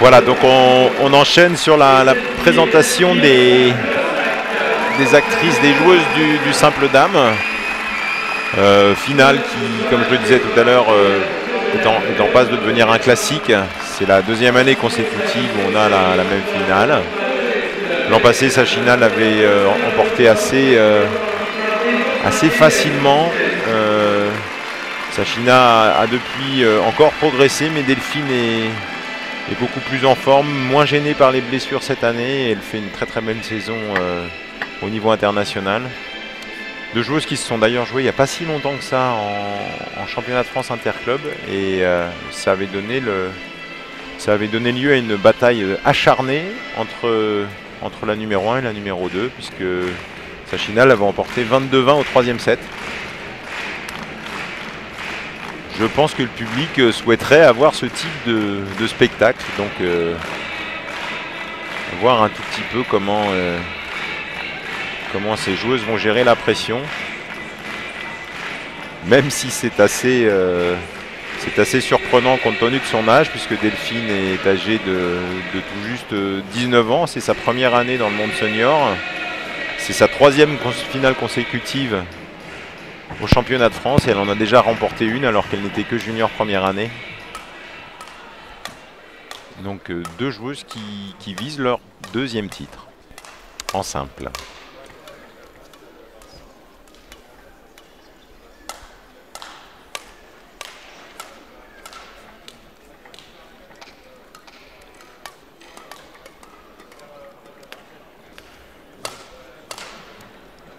Voilà, donc on, enchaîne sur la, présentation des, actrices, des joueuses du, simple dame. Euh, finale qui, comme je le disais tout à l'heure, euh, est, en, passe de devenir un classique. C'est la deuxième année consécutive où on a la, même finale. L'an passé, Sachina l'avait euh, emporté assez facilement. Sachina a, depuis encore progressé, mais Delphine est, beaucoup plus en forme, moins gênée par les blessures cette année. elle fait une très très belle saison euh, au niveau international. Deux joueuses qui se sont d'ailleurs jouées il n'y a pas si longtemps que ça en, championnat de France interclub. Et euh, ça, avait donné lieu à une bataille acharnée entre, entre la numéro 1 et la numéro 2, puisque Sachina avait emporté 22-20 au troisième set. Je pense que le public euh, souhaiterait avoir ce type de, spectacle. Donc, euh, voir un tout petit peu comment, euh, comment ces joueuses vont gérer la pression. Même si c'est assez, assez surprenant compte tenu de son âge, puisque Delphine est âgée de tout juste 19 ans. C'est sa première année dans le monde senior. C'est sa troisième finale consécutive au championnat de France elle en a déjà remporté une alors qu'elle n'était que junior première année. Donc euh, deux joueuses qui visent leur deuxième titre en simple.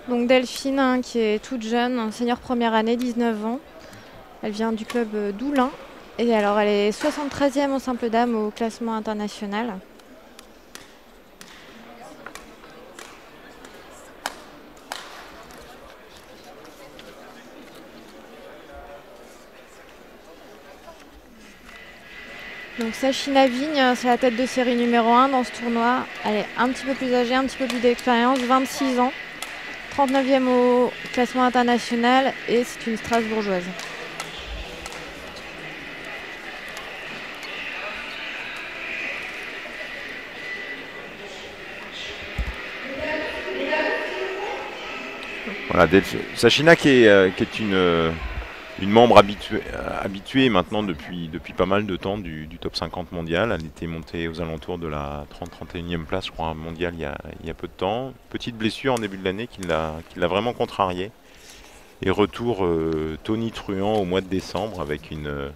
Donc Delphine, hein, qui est toute jeune, senior première année, 19 ans. Elle vient du club euh, d'Oulin. Et alors elle est 73e au simple dame au classement international. Donc Sachina Vigne, c'est la tête de série numéro 1 dans ce tournoi. Elle est un petit peu plus âgée, un petit peu plus d'expérience, 26 ans. 39e au classement international et c'est une Strasbourgeoise. Voilà, Sachina qui est, euh, une, euh, une membre habituée, habituée maintenant depuis, depuis pas mal de temps du, top 50 mondial. Elle était montée aux alentours de la 30-31e place, je crois, mondial il y, a, il y, a, peu de temps. Petite blessure en début de l'année qui l'a vraiment contrariée. Et retour euh, Tony Truant au mois de décembre avec une,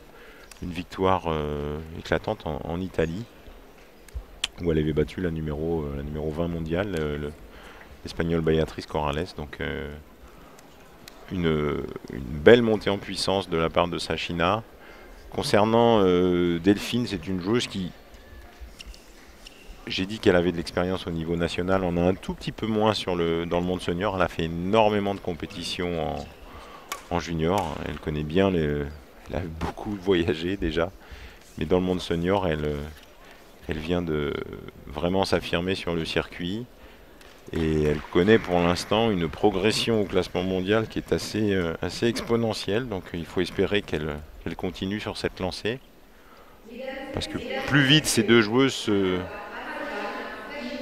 une victoire euh, éclatante en, Italie où elle avait battu la numéro, euh, la numéro 20 mondiale, l'Espagnol Beatriz Corrales. Donc une, belle montée en puissance de la part de Sachina. Concernant euh, Delphine, c'est une joueuse qui, j'ai dit qu'elle avait de l'expérience au niveau national, on a un tout petit peu moins sur le, dans le monde senior. Elle a fait énormément de compétitions en, junior. Elle connaît bien, les, elle a beaucoup voyagé déjà. Mais dans le monde senior, elle, elle vient de vraiment s'affirmer sur le circuit. Et elle connaît pour l'instant une progression au classement mondial qui est assez, euh, assez exponentielle. Donc il faut espérer qu'elle continue sur cette lancée. Parce que plus vite ces deux joueuses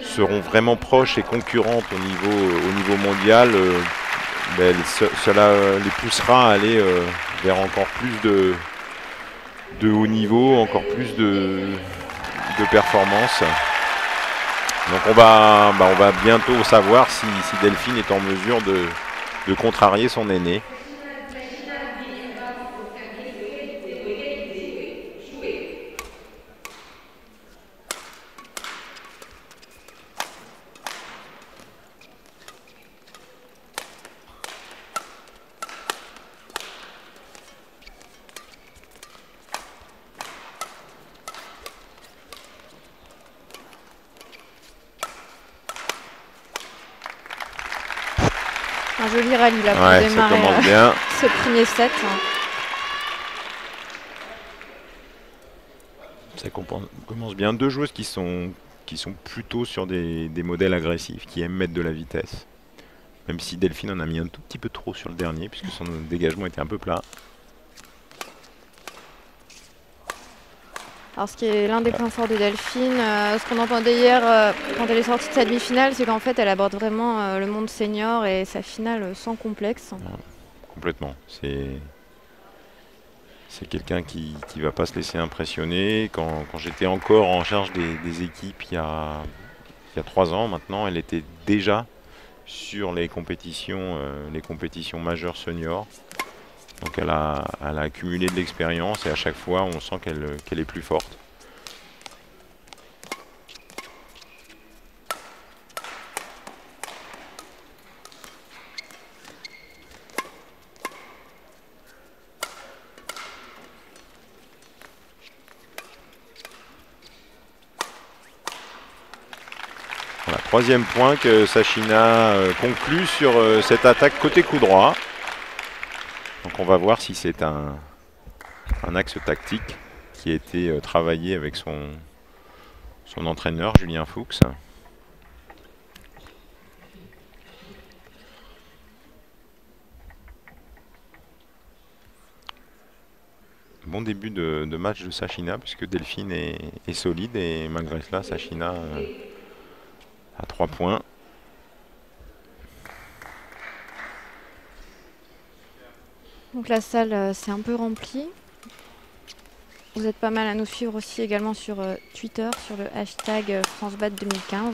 seront vraiment proches et concurrentes au niveau, au niveau mondial, euh, ben, cela les poussera à aller euh, vers encore plus de, de haut niveau, encore plus de, de performances. Donc on va, bah, on va bientôt savoir si, Delphine est en mesure de, de contrarier son aîné. Là pour démarrer commence bien. ce premier set. Ça commence bien. Deux joueuses qui sont, qui sont plutôt sur des, modèles agressifs, qui aiment mettre de la vitesse. Même si Delphine en a mis un tout petit peu trop sur le dernier, puisque son dégagement était un peu plat. Alors, ce qui est l'un des points forts de Delphine, euh, ce qu'on entendait hier euh, quand elle est sortie de sa demi-finale, c'est qu'en fait, elle aborde vraiment euh, le monde senior et sa finale sans complexe. Complètement. C'est c'est quelqu'un qui ne va pas se laisser impressionner. Quand, j'étais encore en charge des, équipes il y, a, il y a trois ans maintenant, elle était déjà sur les compétitions, les compétitions majeures seniors. Donc elle a, accumulé de l'expérience et à chaque fois on sent qu'elle est plus forte. Troisième point que Sachina euh, conclut sur euh, cette attaque côté coup droit. Donc on va voir si c'est un, axe tactique qui a été euh, travaillé avec son, entraîneur Julien Fuchs. Bon début de, match de Sachina puisque Delphine est, solide et malgré cela Sachina euh, à 3 points. Donc la salle euh, s'est un peu remplie. Vous êtes pas mal à nous suivre aussi également sur euh, Twitter, sur le hashtag euh, FranceBat2015.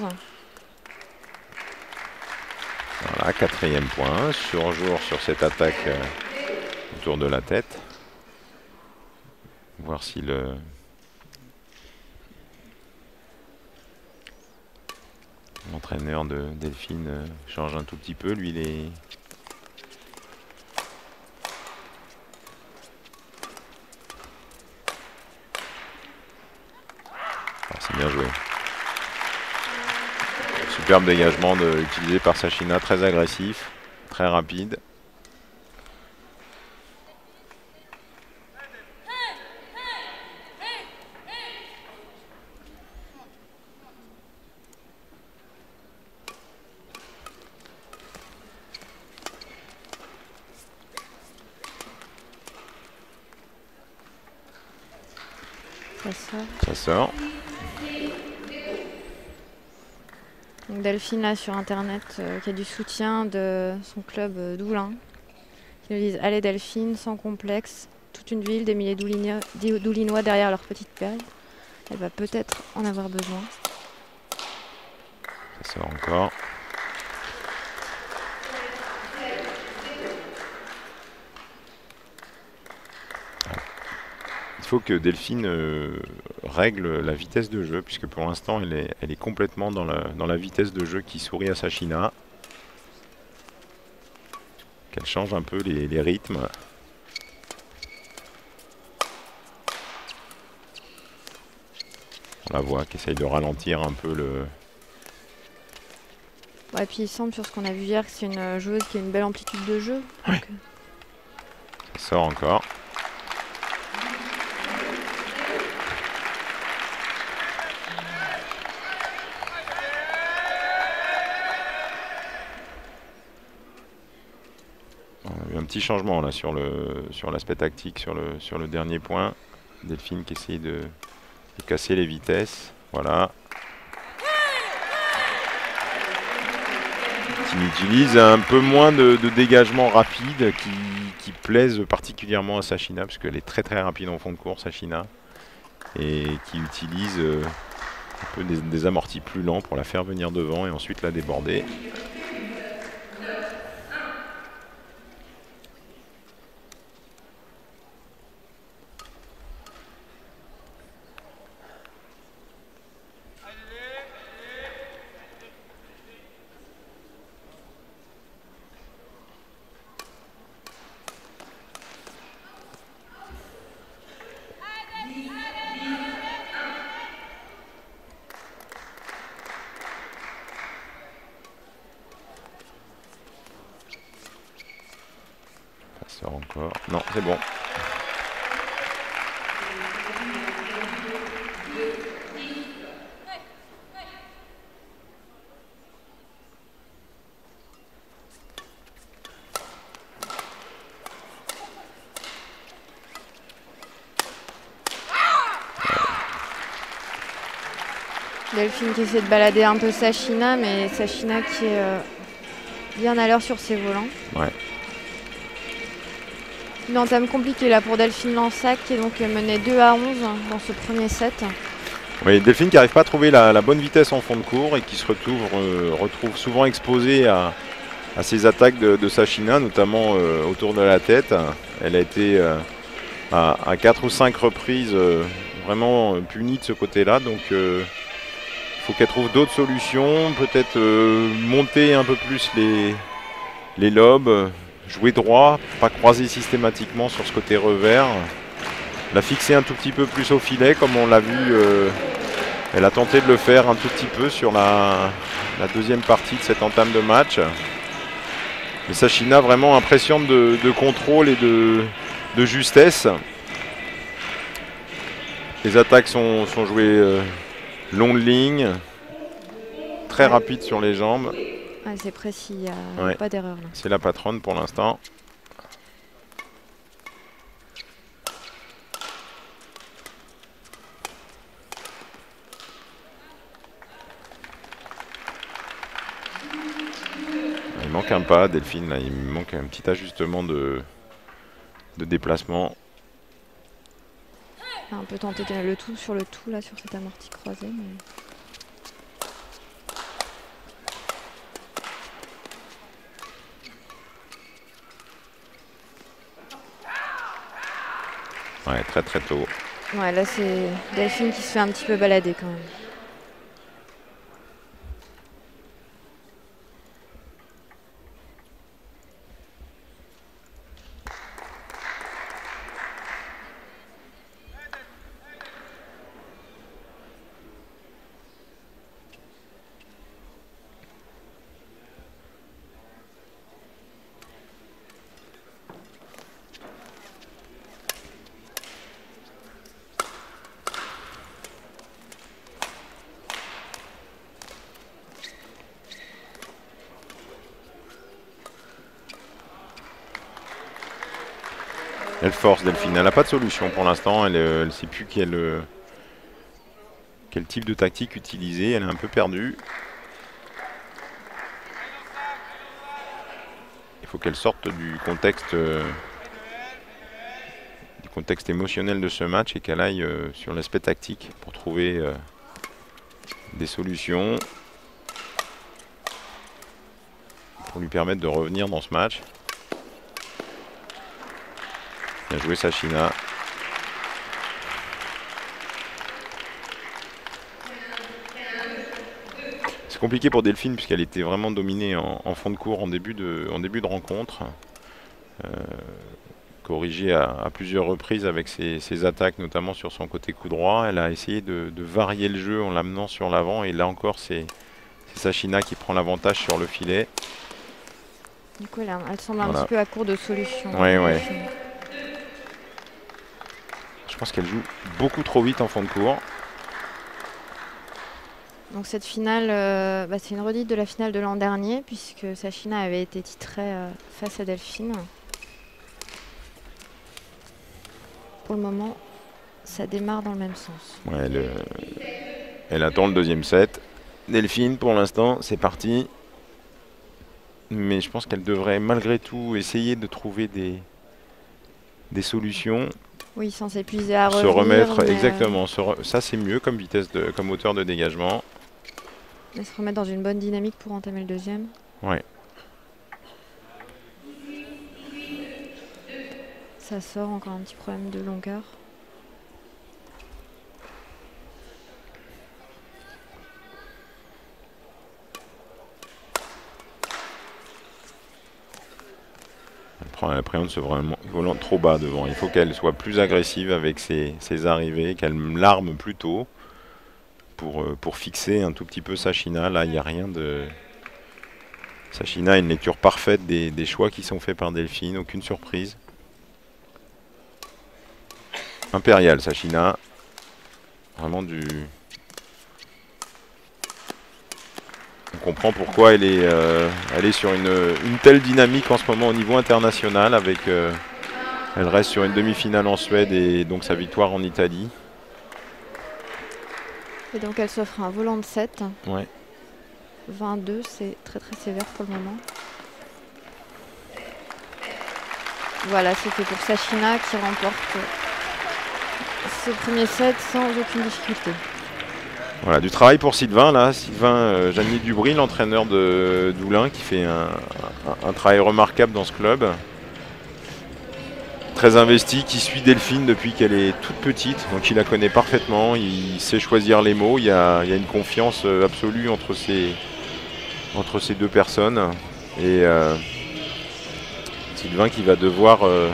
Voilà, quatrième point, sur jour sur cette attaque euh, autour de la tête. Voir si le l'entraîneur de Delphine change un tout petit peu. Lui, il est Ah, c'est joué. Superbe dégagement de- utilisé par Sachina, très agressif, très rapide. Ça sort. Ça sort. Donc Delphine là sur internet euh, qui a du soutien de son club euh, d'Oulin. Qui nous disent Allez Delphine, sans complexe, toute une ville, des milliers d'Oulinois derrière leur petite perle. Elle va peut-être en avoir besoin. Ça sort encore. Faut que Delphine euh, règle la vitesse de jeu, puisque pour l'instant elle est, elle est complètement dans la, dans la vitesse de jeu qui sourit à Sachina. Qu'elle change un peu les, les rythmes. On la voit qui essaye de ralentir un peu le, Ouais, et puis il semble sur ce qu'on a vu hier que c'est une joueuse qui a une belle amplitude de jeu. Donc, euh, Ça sort encore. A eu un petit changement là sur le sur l'aspect tactique sur le sur le dernier point. Delphine qui essaye de, casser les vitesses. Voilà. Qui utilise un peu moins de, dégagement rapide qui, plaisent particulièrement à Sachina parce qu'elle est très très rapide en fond de course Sachina et qui utilise euh, un peu des amortis plus lents pour la faire venir devant et ensuite la déborder. Ça sort encore. Non, c'est bon. Delphine qui essaie de balader un peu Sachina, mais Sachina qui est euh, bien à l'heure sur ses volants. Ouais. Une entame compliquée là pour Delphine Lansac qui est donc menée 2 à 11 dans ce premier set. Oui, Delphine qui n'arrive pas à trouver la, la, bonne vitesse en fond de cours et qui se retrouve, euh, retrouve souvent exposée à, à, ces attaques de, de Sachina, notamment euh, autour de la tête. Elle a été euh, à, à 4 ou 5 reprises euh, vraiment punie de ce côté-là. Donc faut qu'elle trouve d'autres solutions, peut-être monter un peu plus les, les lobes, jouer droit, pas croiser systématiquement sur ce côté revers. La fixer un tout petit peu plus au filet, comme on l'a vu. Euh, elle a tenté de le faire un tout petit peu sur la, deuxième partie de cette entame de match. Mais Sachina vraiment impressionnante de, contrôle et de, justesse. Les attaques sont, sont jouées euh, longue ligne, très rapide sur les jambes. C'est précis, il n'y a ouais. pas d'erreur. C'est la patronne pour l'instant. Il manque un pas, Delphine, là, il manque un petit ajustement de, de déplacement. Un peu tenté le tout sur le tout, là, sur cette amorti croisée. Mais... Ouais, très très tôt. Ouais, là c'est Delphine qui se fait un petit peu balader quand même. Elle force Delphine. Elle n'a pas de solution pour l'instant. Elle ne sait plus quel, euh, quel type de tactique utiliser. Elle est un peu perdue. Il faut qu'elle sorte du contexte, euh, du contexte émotionnel de ce match et qu'elle aille euh, sur l'aspect tactique pour trouver euh, des solutions pour lui permettre de revenir dans ce match. Bien joué Sachina. C'est compliqué pour Delphine puisqu'elle était vraiment dominée en, en, fond de cours en début de, en début de rencontre. Euh, corrigée à, à, plusieurs reprises avec ses, ses, attaques, notamment sur son côté coup droit. Elle a essayé de, de varier le jeu en l'amenant sur l'avant et là encore c'est Sachina qui prend l'avantage sur le filet. Du coup, elle, elle semble voilà. un petit peu à court de solutions. Oui, oui. Je pense qu'elle joue beaucoup trop vite en fond de cours. Donc cette finale, euh, bah, c'est une redite de la finale de l'an dernier, puisque Sachina avait été titrée euh, face à Delphine. Pour le moment, ça démarre dans le même sens. Ouais, elle, euh, elle attend le deuxième set. Delphine, pour l'instant, c'est parti. Mais je pense qu'elle devrait malgré tout essayer de trouver des, des solutions. Oui, sans s'épuiser à se remettre. Exactement. Se re ça, c'est mieux comme vitesse, de, comme hauteur de dégagement. Et se remettre dans une bonne dynamique pour entamer le deuxième. Ouais. Ça sort, encore un petit problème de longueur. Appréhende ce volant trop bas devant. Il faut qu'elle soit plus agressive avec ses, ses arrivées, qu'elle l'arme plus tôt pour, euh, pour fixer un tout petit peu Sachina. Là, il n'y a rien de... Sachina a une lecture parfaite des, des, choix qui sont faits par Delphine, aucune surprise. Impérial, Sachina. Vraiment du... On comprend pourquoi elle est, euh, elle est sur une, une, telle dynamique en ce moment au niveau international. Avec, euh, elle reste sur une demi-finale en Suède et donc sa victoire en Italie. Et donc elle s'offre un volant de 7. Ouais. 22, c'est très très sévère pour le moment. Voilà, c'était pour Sachina qui remporte ce premier set sans aucune difficulté. Voilà, du travail pour Sylvain, là. Sylvain euh, Dubry, l'entraîneur de Doulin, qui fait un, travail remarquable dans ce club. Très investi, qui suit Delphine depuis qu'elle est toute petite, donc il la connaît parfaitement, il sait choisir les mots, il y a, une confiance euh, absolue entre ces, entre ces deux personnes. Et euh, Sylvain qui va devoir euh,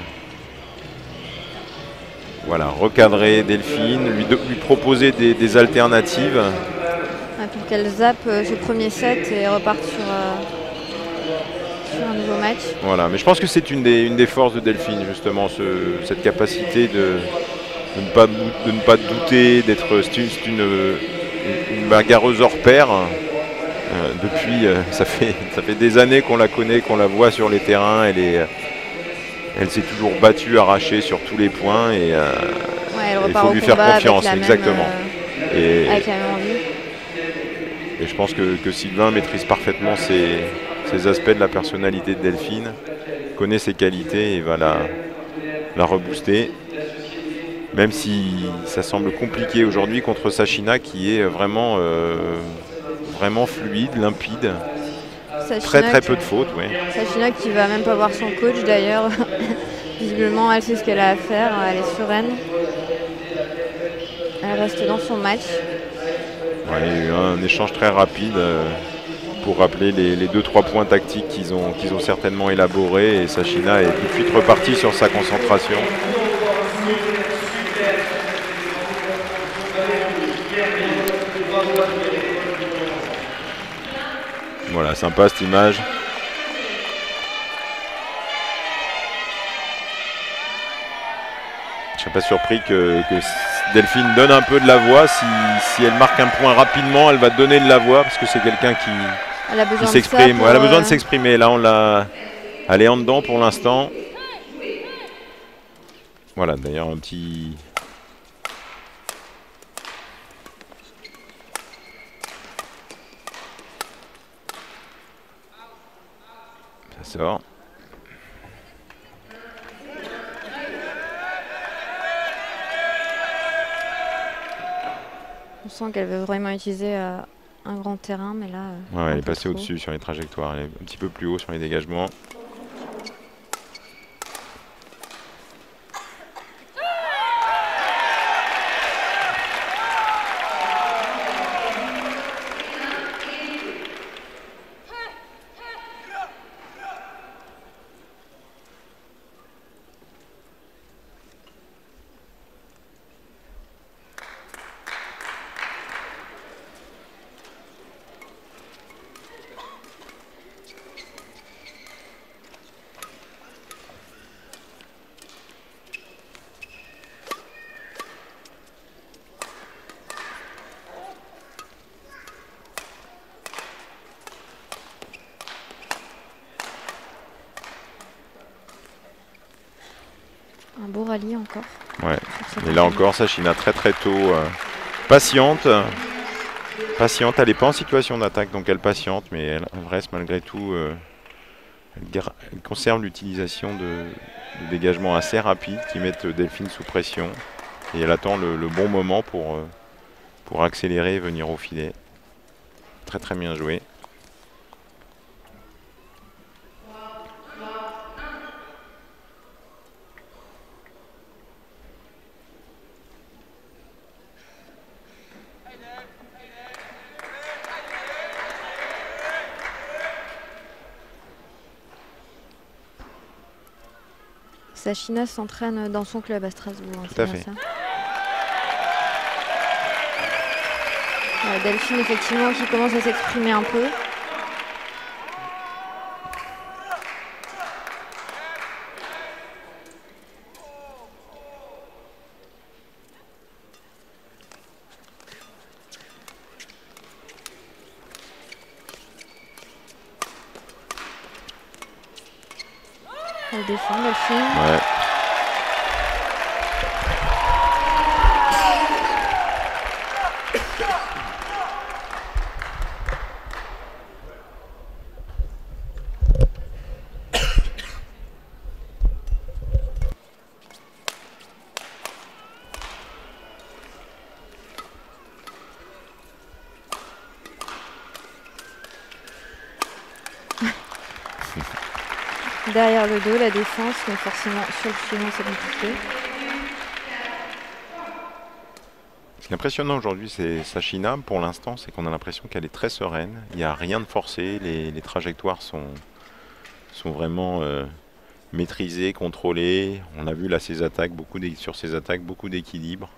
voilà, recadrer Delphine, lui, de- lui proposer des, des alternatives. Ouais, pour qu'elle zappe euh, ce premier set et reparte sur, euh, sur un nouveau match. Voilà, mais je pense que c'est une des, une des forces de Delphine, justement, ce- cette capacité de, de ne, pas, de ne pas douter, d'être. C'est une, c'est une, une- une bagarreuse hors pair. Euh, depuis, euh, ça, fait, ça fait des années qu'on la connaît, qu'on la voit sur les terrains. Elle est. Elle s'est toujours battue, arrachée sur tous les points et, euh, Il faut au lui faire confiance, avec exactement. Même, euh, et, avec la même envie. et je pense que, que Sylvain maîtrise parfaitement ces, ces aspects de la personnalité de Delphine, connaît ses qualités et va la, la rebooster. Même si ça semble compliqué aujourd'hui contre Sachina qui est vraiment, euh, vraiment fluide, limpide, Sachina très qui- peu de fautes. ouais. Sachina qui va même pas voir son coach d'ailleurs. Visiblement, elle sait ce qu'elle a à faire, elle est sereine. Elle reste dans son match. Ouais, il y a eu un échange très rapide euh, pour rappeler les, deux trois points tactiques qu'ils ont, qu'ils ont certainement élaborés et Sachina est tout de suite reparti sur sa concentration. Voilà, sympa cette image. Je serais pas surpris que, que Delphine donne un peu de la voix. Si, si elle marque un point rapidement, elle va donner de la voix parce que c'est quelqu'un qui, Elle a besoin qui de ça s'exprime. Ouais, elle a besoin de euh, s'exprimer. Là, on l'a. Elle est en dedans pour l'instant. Voilà, d'ailleurs, un petit. Sort. On sent qu'elle veut vraiment utiliser euh, un grand terrain, mais là. euh, Ouais, elle est passée au-dessus sur les trajectoires. Elle est un petit peu plus haut sur les dégagements. Beau rallye encore. Ouais. Et là encore, Sachina très très tôt, euh, patiente. Patiente, elle n'est pas en situation d'attaque, donc elle patiente, mais elle, reste malgré tout. euh, elle, conserve l'utilisation de, de dégagements assez rapides qui mettent Delphine sous pression. Et elle attend le, le bon moment pour, euh, pour accélérer et venir au filet. Très très bien joué. Sachina s'entraîne dans son club à Strasbourg. hein, Tout à fait. ça. Ouais, Delphine, effectivement, qui commence à s'exprimer un peu. Elle défend, Delphine. Ouais. Derrière le dos, la défense, mais forcément sur le suivant c'est compliqué. Ce qui est impressionnant aujourd'hui, c'est Sachina, pour l'instant, c'est qu'on a l'impression qu'elle est très sereine. Il n'y a rien de forcé, les, trajectoires sont, sont vraiment euh, maîtrisées, contrôlées. On a vu là ses attaques, beaucoup sur ses attaques, beaucoup d'équilibre.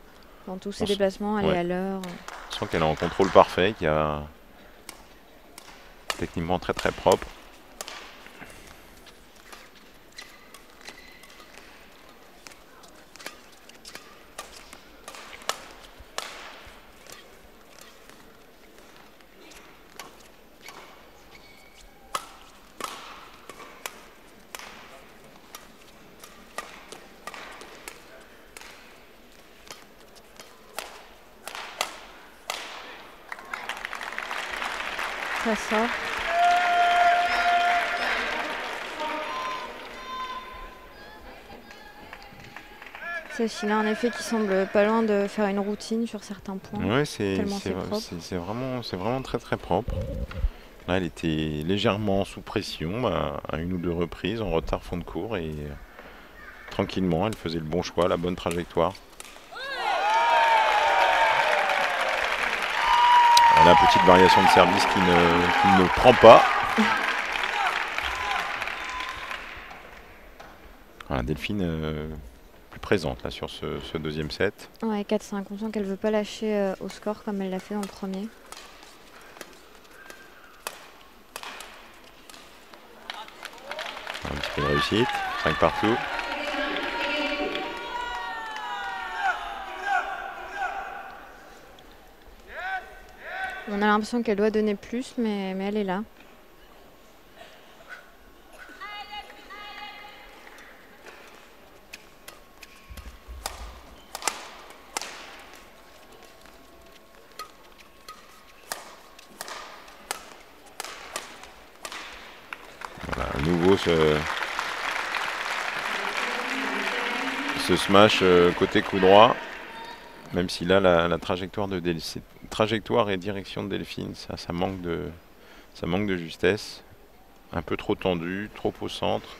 Dans tous ses déplacements, elle est à l'heure. On sent qu'elle est en contrôle parfait, qu'il y a techniquement très très propre. Ça sort. C'est là en effet qui semble pas loin de faire une routine sur certains points. Oui, c'est vraiment, vraiment très très propre. Là, elle était légèrement sous pression à une ou deux reprises, en retard fond de cours et euh, tranquillement, elle faisait le bon choix, la bonne trajectoire. La petite variation de service qui ne, prend pas. Voilà, Delphine euh, plus présente là sur ce, deuxième set. Ouais, 4-5. On sent qu'elle veut pas lâcher euh, au score comme elle l'a fait en premier. Un petit peu de réussite. 5 partout. On a l'impression qu'elle doit donner plus, mais, mais elle est là. Voilà, à nouveau ce, ce smash euh, côté coup droit. Même si là, la, trajectoire, de trajectoire et direction de Delphine, ça, manque de justesse. Un peu trop tendu, trop au centre.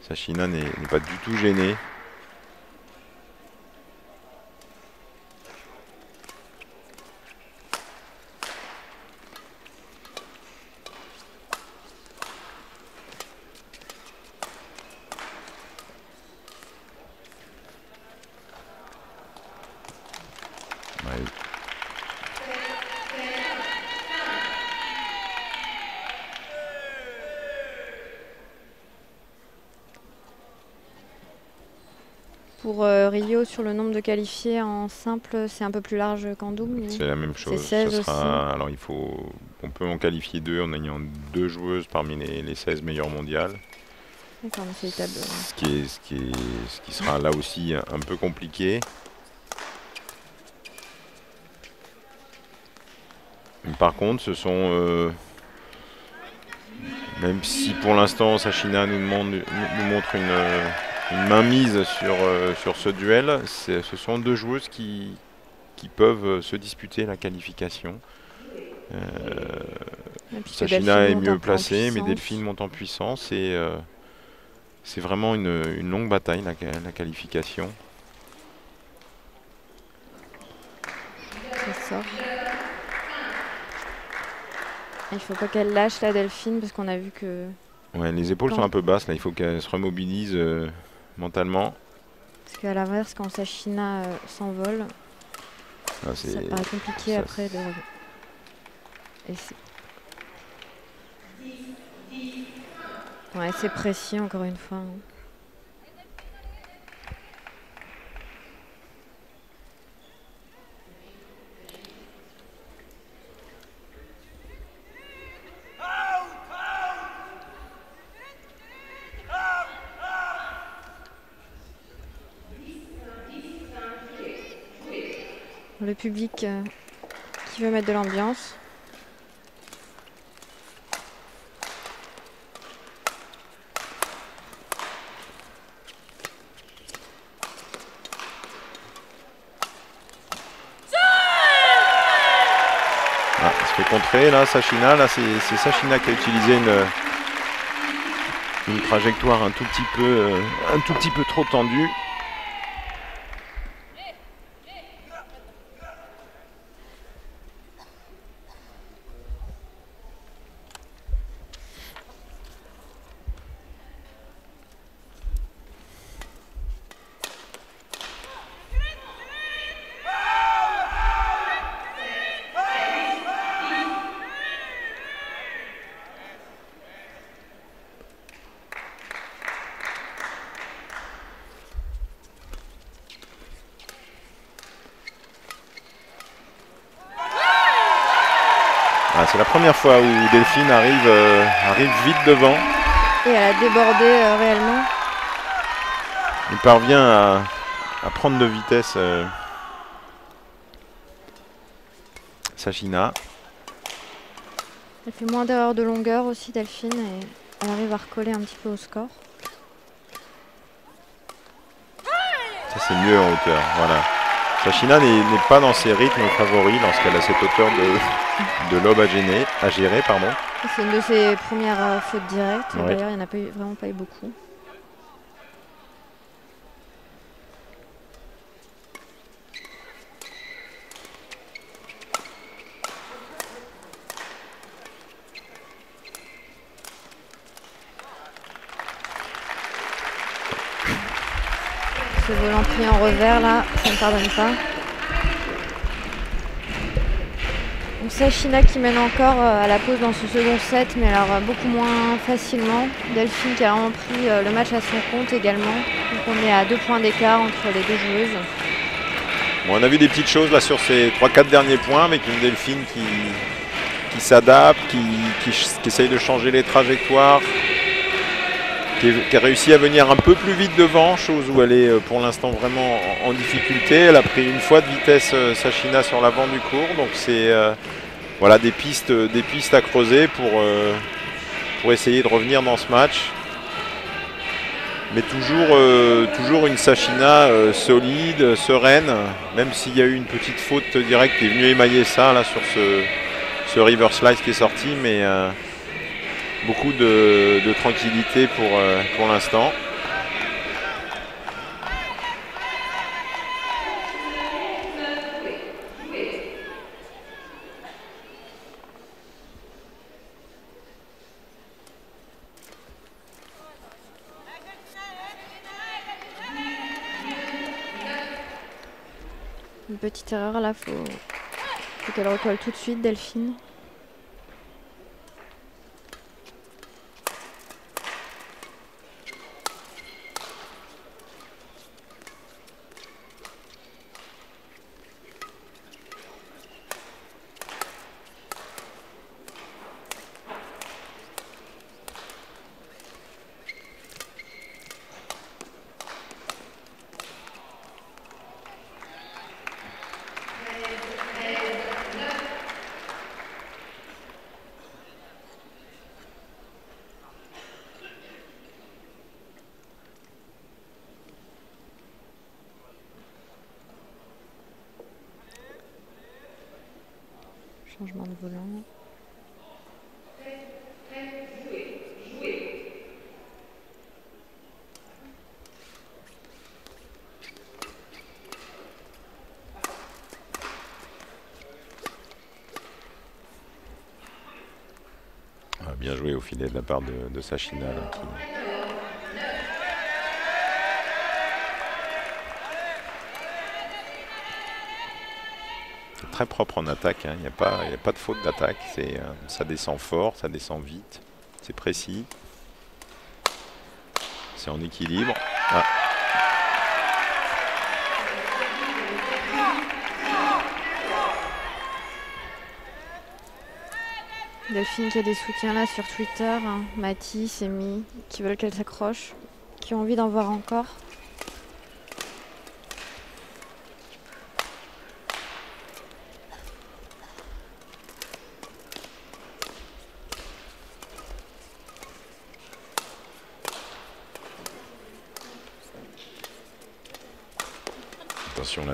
Sachina n'est pas du tout gêné. Pour euh, Rio, sur le nombre de qualifiés en simple, c'est un peu plus large qu'en double C'est la même chose. 16 alors il faut, on peut en qualifier deux en ayant deux joueuses parmi les, 16 meilleures mondiales. D'accord, c'est Ce qui, est, ce, qui est, ce qui sera là aussi un peu compliqué. Par contre, ce sont... Euh, même si pour l'instant Sachina nous, demande, nous montre une, une mainmise sur, euh, sur ce duel, ce sont deux joueuses qui, qui peuvent se disputer la qualification. Euh, Sachina est mieux placée, mais Delphine monte en puissance et euh, c'est vraiment une, une, longue bataille la, la qualification. Ça il faut pas qu'elle lâche la Delphine parce qu'on a vu que. Ouais, les épaules sont un peu basses là, il faut qu'elle se remobilise euh, mentalement. Parce qu'à l'inverse, quand Sachina euh, s'envole, ah, ça paraît compliqué après de. Ouais, c'est précis encore une fois. Hein. Le public euh, qui veut mettre de l'ambiance. Ah, là, Sachina. Là, c'est Sachina qui a utilisé une, une trajectoire un tout petit peu, euh, un tout petit peu trop tendue. C'est la première fois où Delphine arrive, euh, arrive vite devant. Et elle a débordé euh, réellement. Il parvient à, à prendre de vitesse euh, Sachina. Elle fait moins d'erreurs de longueur aussi, Delphine, et elle arrive à recoller un petit peu au score. Ça c'est mieux en hauteur, voilà. Sachina n'est pas dans ses rythmes favoris lorsqu'elle a cette hauteur de, de lobe à, gêner, à gérer. Pardon. C'est une de ses premières euh, fautes directes. Ouais. D'ailleurs, il n'y en a pas eu- vraiment pas eu beaucoup. Ce volant en revers là, ça ne pardonne pas. Donc Sachina qui mène encore euh, à la pause dans ce second set, mais alors euh, beaucoup moins facilement. Delphine qui a vraiment euh, le match à son compte également. Donc on est à deux points d'écart entre les deux joueuses. On a vu des petites choses là sur ces 3-4 derniers points avec une Delphine qui, s'adapte, qui, qui essaye de changer les trajectoires, qui, a réussi à venir un peu plus vite devant, chose où elle est euh, pour l'instant vraiment en, difficulté. Elle a pris une fois de vitesse euh, Sachina sur l'avant du cours, donc c'est euh, voilà des pistes, des pistes à creuser pour, pour essayer de revenir dans ce match. Mais toujours, toujours une Sachina solide, sereine, même s'il y a eu une petite faute directe qui est venue émailler ça là sur ce, ce river slice qui est sorti, mais beaucoup de, tranquillité pour, euh, pour l'instant. Une petite erreur là, faut, faut qu'elle recolle tout de suite, Delphine. Changement de volant. Ah, bien joué au filet de la part de, de Sachina. Très propre en attaque, hein. il n'y a, pas- a pas de faute d'attaque, c'est, euh, ça descend fort, ça descend vite, c'est précis, c'est en équilibre. Ah, Delphine qui a des soutiens là sur Twitter, hein. Mathis, Amy, qui veulent qu'elle s'accroche, qui ont envie d'en voir encore.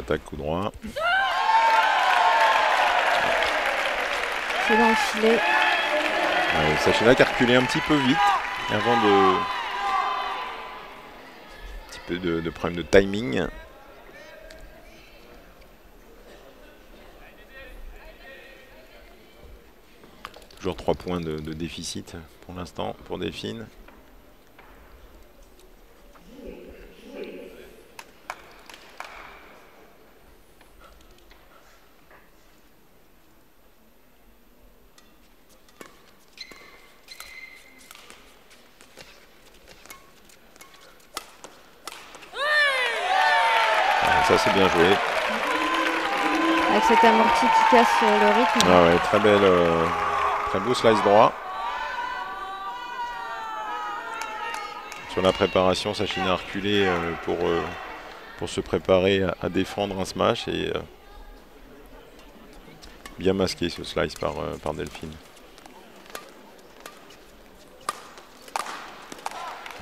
attaque coup droit. C'est dans le filet. Ouais, qui a reculé un petit peu vite avant de. Un petit peu de, problème de timing. Toujours 3 points de, déficit pour l'instant pour Delphine. Ça c'est bien joué. Avec cet amorti qui casse le rythme. Ah ouais, très belle, euh, très beau slice droit. Sur la préparation, Sachina a reculé euh, pour, euh, pour se préparer à, à défendre un smash et bien masqué ce slice par, par Delphine.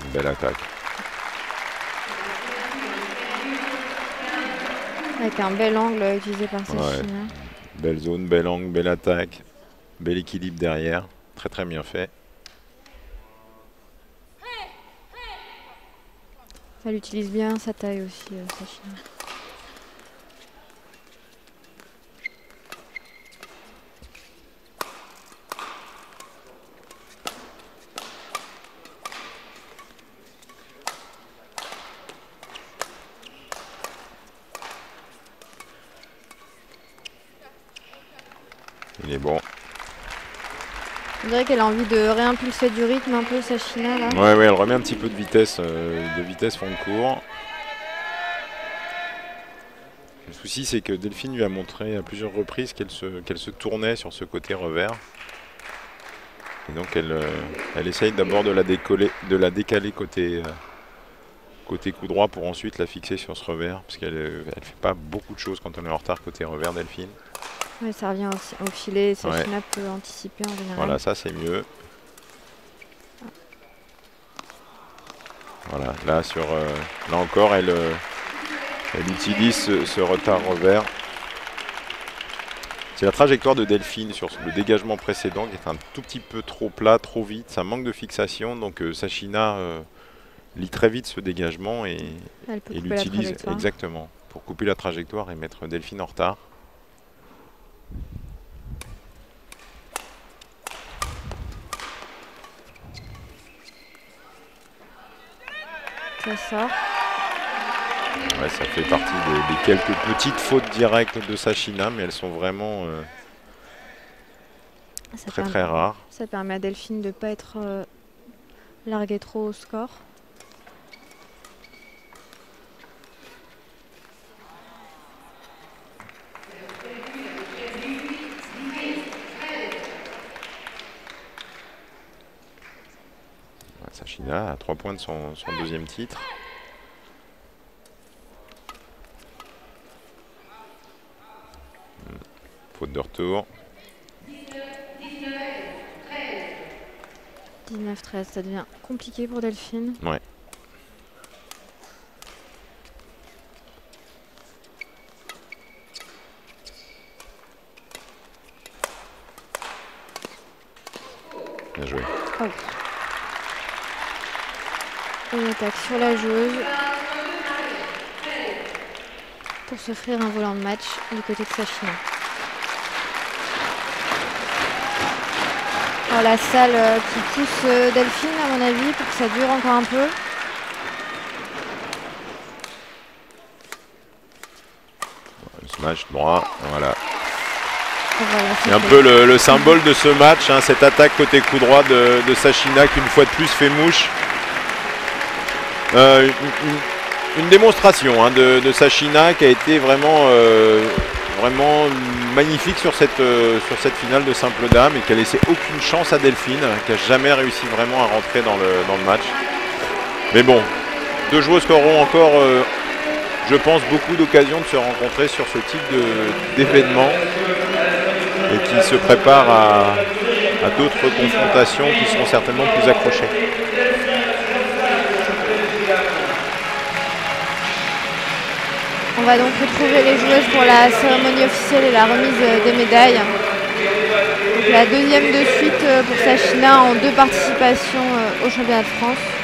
Une belle attaque. Avec un bel angle utilisé par Sachina. Ouais. Belle zone, bel angle, belle attaque, bel équilibre derrière. Très très bien fait. Elle utilise bien sa taille aussi, euh, Sachina. Il est bon. On dirait qu'elle a envie de réimpulser du rythme un peu, Sachina, là. Ouais, ouais, elle remet un petit peu de vitesse, euh, de vitesse fond de cours. Le souci, c'est que Delphine lui a montré à plusieurs reprises qu'elle se, tournait sur ce côté revers. Et donc, elle, euh, elle essaye d'abord de la décoller, de la décaler côté, euh, côté coup droit pour ensuite la fixer sur ce revers, parce qu'elle, elle fait pas beaucoup de choses quand on est en retard côté revers, Delphine. Ouais, ça revient au, au filet. Sachina peut anticiper en général. Voilà, ça c'est mieux. Voilà, là sur, euh, là encore, elle, euh, elle utilise ce, ce retard revers. C'est la trajectoire de Delphine sur le dégagement précédent qui est un tout petit peu trop plat, trop vite. Ça manque de fixation, donc euh, Sachina lit très vite ce dégagement et, et l'utilise exactement pour couper la trajectoire et mettre Delphine en retard. Ça sort. Ouais, ça fait partie des, des quelques petites fautes directes de Sachina, mais elles sont vraiment euh, très permet- très rares. Ça permet à Delphine de ne pas être euh, larguée trop au score. À 3 points de son, son deuxième titre. Hmm. Faute de retour. 19-13, ça devient compliqué pour Delphine. Ouais. Bien joué. Une attaque sur la joueuse. Pour s'offrir un volant de match du côté de Sachina. Oh, la salle euh, qui pousse euh, Delphine, à mon avis, pour que ça dure encore un peu. Le smash droit, voilà. C'est un peu le, le symbole de ce match, hein, cette attaque côté coup droit de, de Sachina qui une fois de plus fait mouche. Euh, une, démonstration hein, de, Sachina qui a été vraiment, euh, vraiment magnifique sur cette, euh, sur cette finale de simple dame et qui a laissé aucune chance à Delphine, qui a jamais réussi vraiment à rentrer dans le, dans le match. Mais bon, deux joueuses qui auront encore, je pense, beaucoup d'occasions de se rencontrer sur ce type d'événement et qui se prépare à, à d'autres confrontations qui seront certainement plus accrochées. On va donc retrouver les joueuses pour la cérémonie officielle et la remise euh, des médailles. La deuxième de suite euh, pour Sachina en deux participations euh, au championnat de France.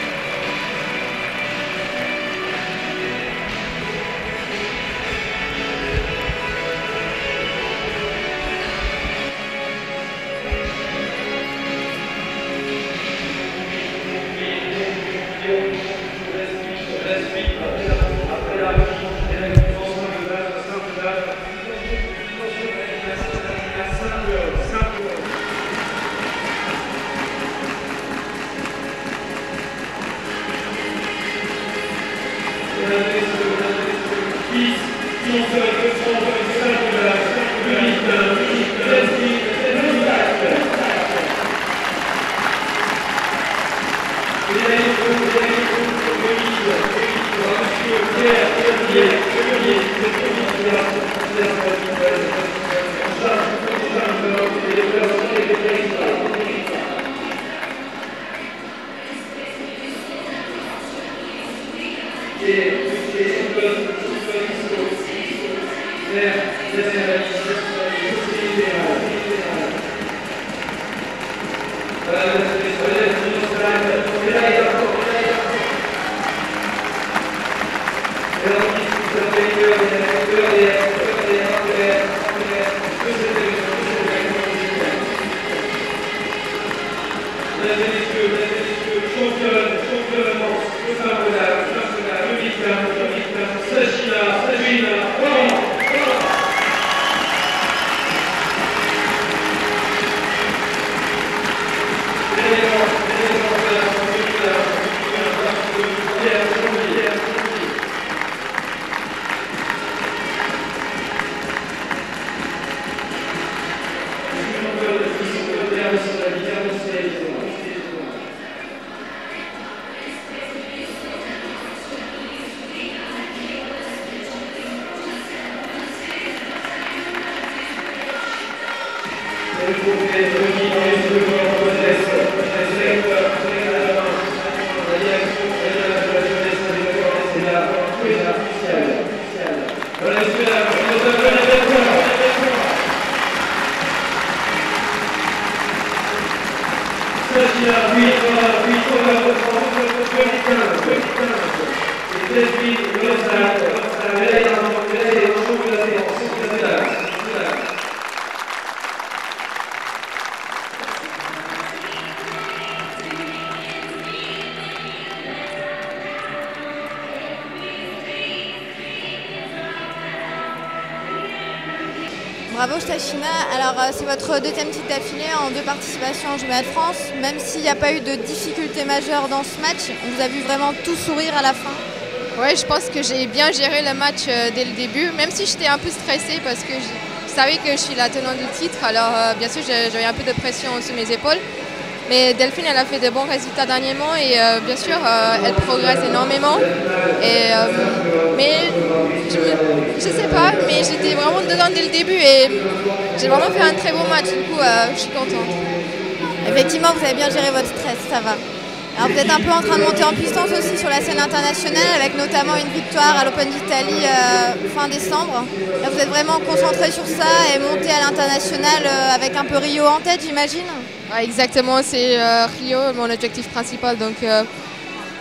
Bravo Stachina. Alors euh, c'est votre deuxième titre d'affilée en deux participations en Championnat de France. Même s'il n'y a pas eu de difficultés majeures dans ce match, on vous a vu vraiment tout sourire à la fin. Oui, je pense que j'ai bien géré le match euh, dès le début, même si j'étais un peu stressée parce que je savais que je suis la tenante du titre. Alors euh, bien sûr, j'avais un peu de pression sur mes épaules. Mais Delphine, elle a fait de bons résultats dernièrement et euh, bien sûr, euh, elle progresse énormément. Et, euh, mais je, ne sais pas, mais j'étais vraiment dedans dès le début et j'ai vraiment fait un très bon match. Du coup, je suis contente. Effectivement, vous avez bien géré votre stress, ça va. Alors vous êtes un peu en train de monter en puissance aussi sur la scène internationale avec notamment une victoire à l'Open d'Italie fin décembre. Là, vous êtes vraiment concentré sur ça et monter à l'international avec un peu Rio en tête, j'imagine exactement, c'est euh, Rio, mon objectif principal. Donc, euh,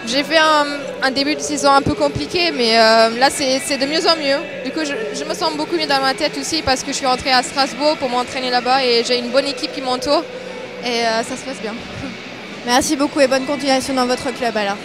j'ai fait un, début de saison un peu compliqué, mais euh, là, c'est de mieux en mieux. Du coup, je, me sens beaucoup mieux dans ma tête aussi parce que je suis rentrée à Strasbourg pour m'entraîner là-bas et j'ai une bonne équipe qui m'entoure et ça se passe bien. Merci beaucoup et bonne continuation dans votre club alors.